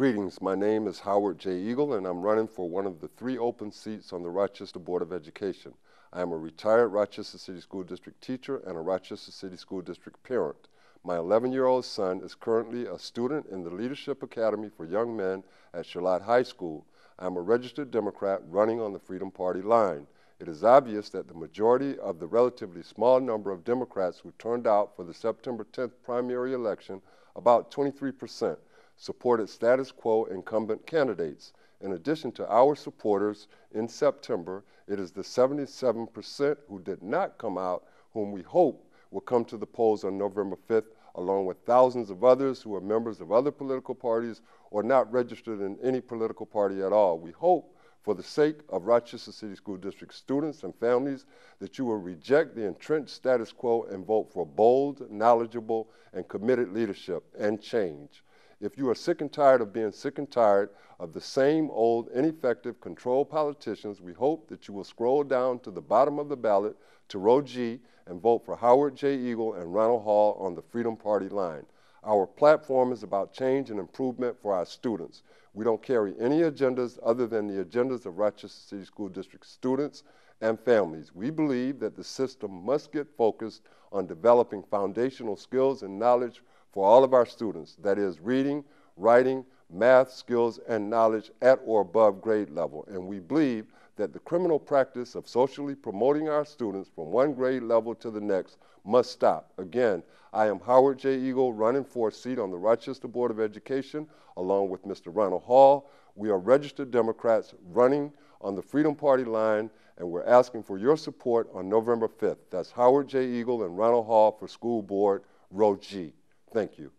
Greetings, my name is Howard J. Eagle, and I'm running for one of the three open seats on the Rochester Board of Education. I am a retired Rochester City School District teacher and a Rochester City School District parent. My 11 year old son is currently a student in the Leadership Academy for Young Men at Charlotte High School. I am a registered Democrat running on the Freedom Party line. It is obvious that the majority of the relatively small number of Democrats who turned out for the September 10th primary election, about 23 percent, supported status quo incumbent candidates. In addition to our supporters in September, it is the 77% who did not come out whom we hope will come to the polls on November 5th, along with thousands of others who are members of other political parties or not registered in any political party at all. We hope for the sake of Rochester City School District students and families that you will reject the entrenched status quo and vote for bold, knowledgeable, and committed leadership and change. If you are sick and tired of being sick and tired of the same old ineffective controlled politicians, we hope that you will scroll down to the bottom of the ballot to row G and vote for Howard J. Eagle and Ronald Hall on the Freedom Party line. Our platform is about change and improvement for our students. We don't carry any agendas other than the agendas of Rochester City School District students and families. We believe that the system must get focused on developing foundational skills and knowledge for all of our students, that is, reading, writing, math skills, and knowledge at or above grade level. And we believe that the criminal practice of socially promoting our students from one grade level to the next must stop. Again, I am Howard J. Eagle running for a seat on the Rochester Board of Education along with Mr. Ronald Hall. We are registered Democrats running on the Freedom Party line, and we're asking for your support on November 5th. That's Howard J. Eagle and Ronald Hall for School Board, Row G. Thank you.